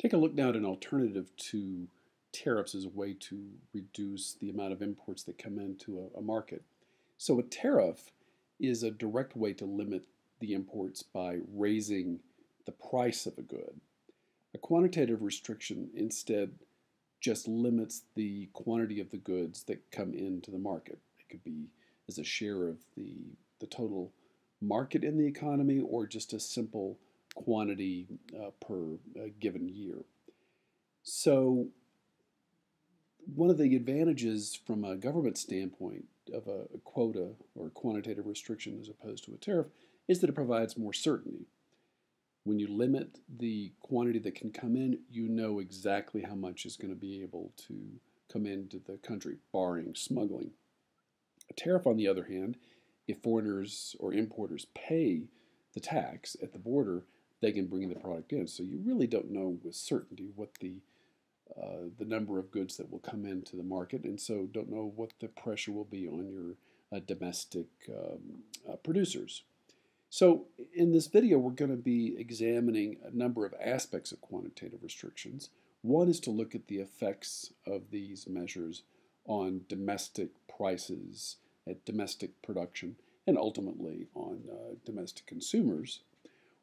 Take a look now at an alternative to tariffs as a way to reduce the amount of imports that come into a, a market. So a tariff is a direct way to limit the imports by raising the price of a good. A quantitative restriction instead just limits the quantity of the goods that come into the market. It could be as a share of the, the total market in the economy or just a simple quantity uh, per uh, given year. So one of the advantages from a government standpoint of a, a quota or quantitative restriction as opposed to a tariff is that it provides more certainty. When you limit the quantity that can come in, you know exactly how much is going to be able to come into the country, barring smuggling. A tariff, on the other hand, if foreigners or importers pay the tax at the border, they can bring the product in. So you really don't know with certainty what the uh, the number of goods that will come into the market, and so don't know what the pressure will be on your uh, domestic um, uh, producers. So in this video, we're going to be examining a number of aspects of quantitative restrictions. One is to look at the effects of these measures on domestic prices, at domestic production, and ultimately on uh, domestic consumers.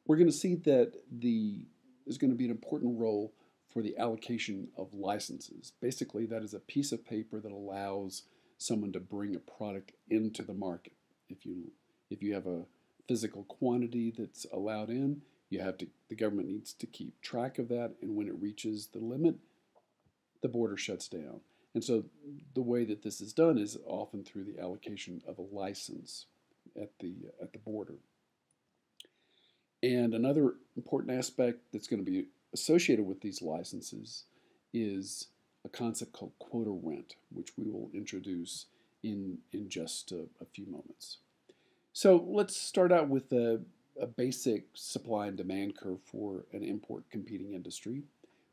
We're going to see that the is going to be an important role for the allocation of licenses. Basically, that is a piece of paper that allows someone to bring a product into the market. If you if you have a physical quantity that's allowed in, you have to the government needs to keep track of that and when it reaches the limit, the border shuts down. And so the way that this is done is often through the allocation of a license at the at the border. And another important aspect that's going to be associated with these licenses is a concept called quota rent, which we will introduce in, in just a, a few moments. So let's start out with a, a basic supply and demand curve for an import competing industry.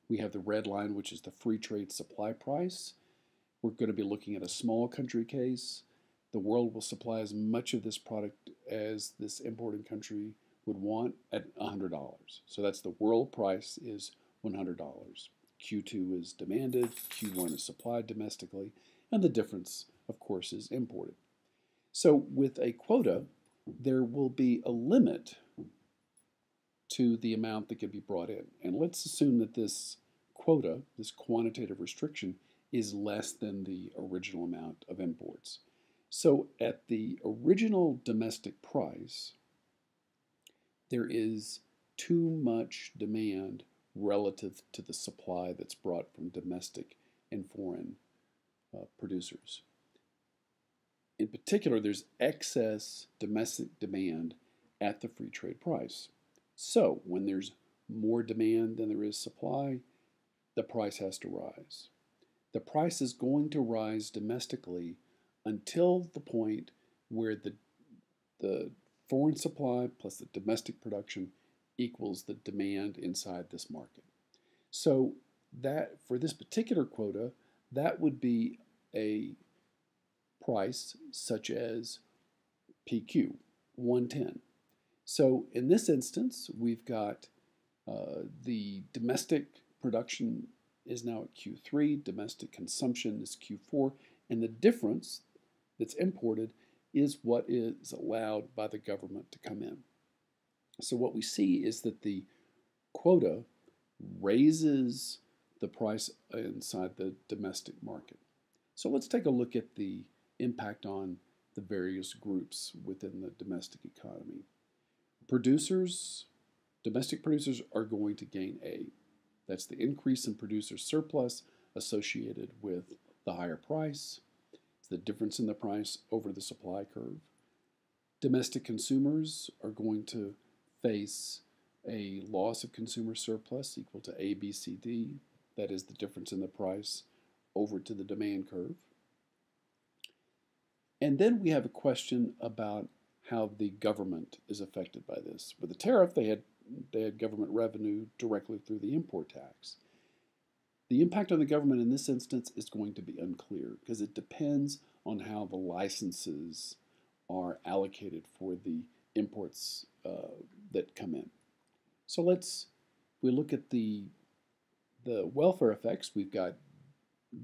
We have the red line, which is the free trade supply price. We're going to be looking at a small country case. The world will supply as much of this product as this importing country would want at $100. So that's the world price is $100. Q2 is demanded, Q1 is supplied domestically, and the difference, of course, is imported. So with a quota, there will be a limit to the amount that can be brought in. And let's assume that this quota, this quantitative restriction, is less than the original amount of imports. So at the original domestic price, there is too much demand relative to the supply that's brought from domestic and foreign uh, producers. In particular, there's excess domestic demand at the free trade price. So, when there's more demand than there is supply, the price has to rise. The price is going to rise domestically until the point where the, the foreign supply plus the domestic production equals the demand inside this market. So that for this particular quota, that would be a price such as PQ 110. So in this instance, we've got uh, the domestic production is now at Q3, domestic consumption is Q4, and the difference that's imported is what is allowed by the government to come in. So what we see is that the quota raises the price inside the domestic market. So let's take a look at the impact on the various groups within the domestic economy. Producers, domestic producers are going to gain A. That's the increase in producer surplus associated with the higher price the difference in the price over the supply curve. Domestic consumers are going to face a loss of consumer surplus equal to A, B, C, D. That is the difference in the price over to the demand curve. And then we have a question about how the government is affected by this. With the tariff, they had, they had government revenue directly through the import tax. The impact on the government in this instance is going to be unclear because it depends on how the licenses are allocated for the imports uh, that come in. So let's we look at the the welfare effects, we've got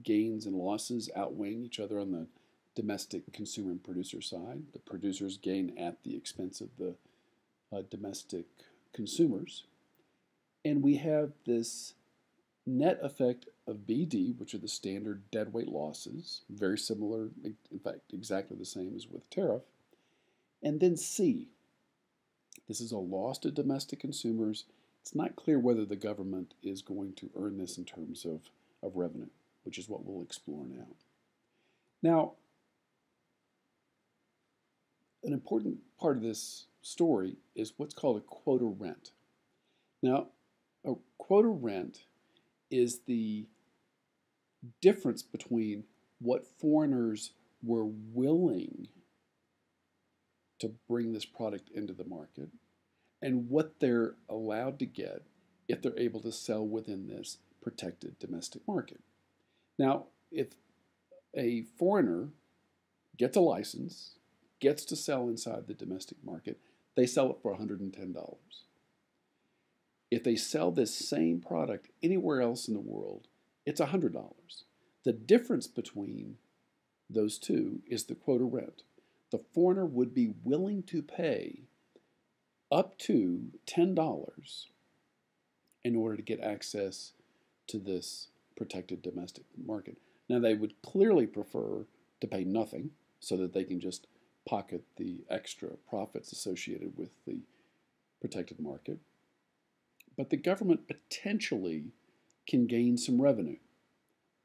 gains and losses outweighing each other on the domestic consumer and producer side. The producers gain at the expense of the uh, domestic consumers. And we have this net effect of BD, which are the standard deadweight losses, very similar, in fact, exactly the same as with tariff. And then C, this is a loss to domestic consumers. It's not clear whether the government is going to earn this in terms of, of revenue, which is what we'll explore now. Now, an important part of this story is what's called a quota rent. Now, a quota rent is the difference between what foreigners were willing to bring this product into the market and what they're allowed to get if they're able to sell within this protected domestic market. Now, if a foreigner gets a license, gets to sell inside the domestic market, they sell it for $110. If they sell this same product anywhere else in the world, it's $100. The difference between those two is the quota rent. The foreigner would be willing to pay up to $10 in order to get access to this protected domestic market. Now, they would clearly prefer to pay nothing so that they can just pocket the extra profits associated with the protected market but the government potentially can gain some revenue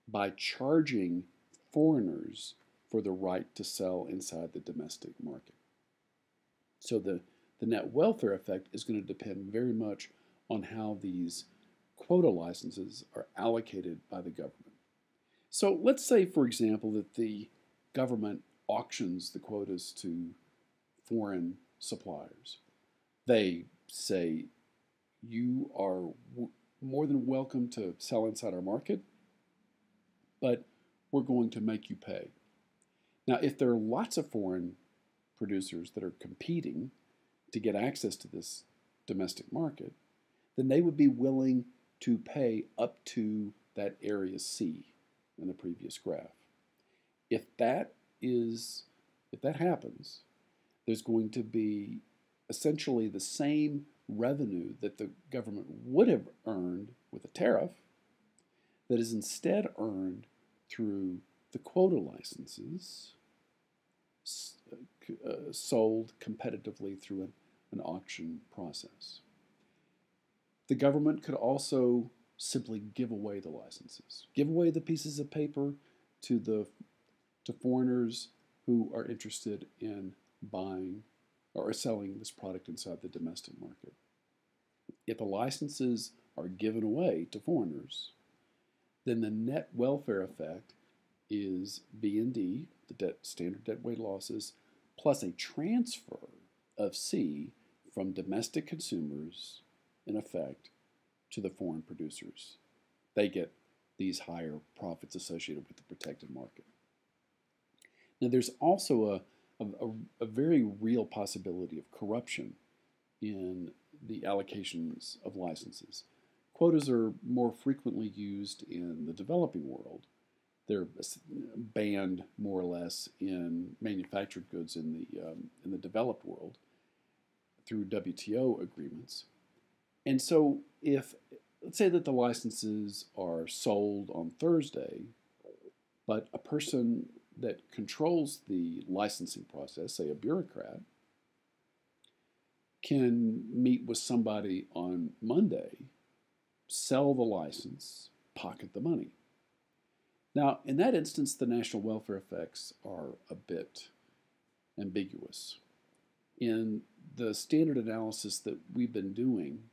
by charging foreigners for the right to sell inside the domestic market. So the, the net welfare effect is going to depend very much on how these quota licenses are allocated by the government. So let's say, for example, that the government auctions the quotas to foreign suppliers. They say you are w- more than welcome to sell inside our market, but we're going to make you pay. Now, if there are lots of foreign producers that are competing to get access to this domestic market, then they would be willing to pay up to that area C in the previous graph. If that is if that happens, there's going to be essentially the same revenue that the government would have earned with a tariff that is instead earned through the quota licenses uh, sold competitively through an, an auction process. The government could also simply give away the licenses, give away the pieces of paper to the to foreigners who are interested in buying or selling this product inside the domestic market. If the licenses are given away to foreigners, then the net welfare effect is B&D, the debt, standard deadweight losses, plus a transfer of C from domestic consumers, in effect, to the foreign producers. They get these higher profits associated with the protected market. Now, there's also a a, a, a very real possibility of corruption in the allocations of licenses. Quotas are more frequently used in the developing world. They're banned more or less in manufactured goods in the, um, in the developed world through WTO agreements. And so, if, let's say that the licenses are sold on Thursday, but a person that controls the licensing process, say a bureaucrat, can meet with somebody on Monday, sell the license, pocket the money. Now, in that instance, the national welfare effects are a bit ambiguous. In the standard analysis that we've been doing,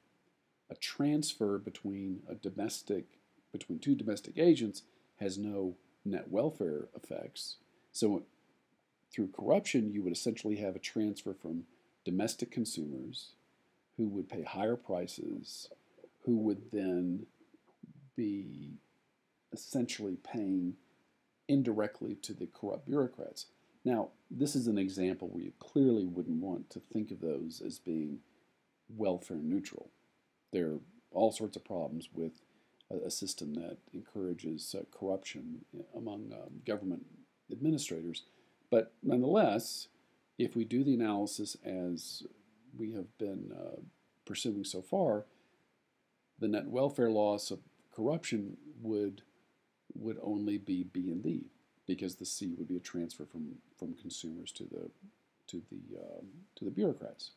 a transfer between a domestic between two domestic agents has no net welfare effects. So through corruption, you would essentially have a transfer from domestic consumers who would pay higher prices, who would then be essentially paying indirectly to the corrupt bureaucrats. Now, this is an example where you clearly wouldn't want to think of those as being welfare neutral. There are all sorts of problems with a, a system that encourages uh, corruption among um, government administrators. But nonetheless, if we do the analysis as we have been uh, pursuing so far, the net welfare loss of corruption would would only be B and D because the C would be a transfer from from consumers to the to the um, to the bureaucrats.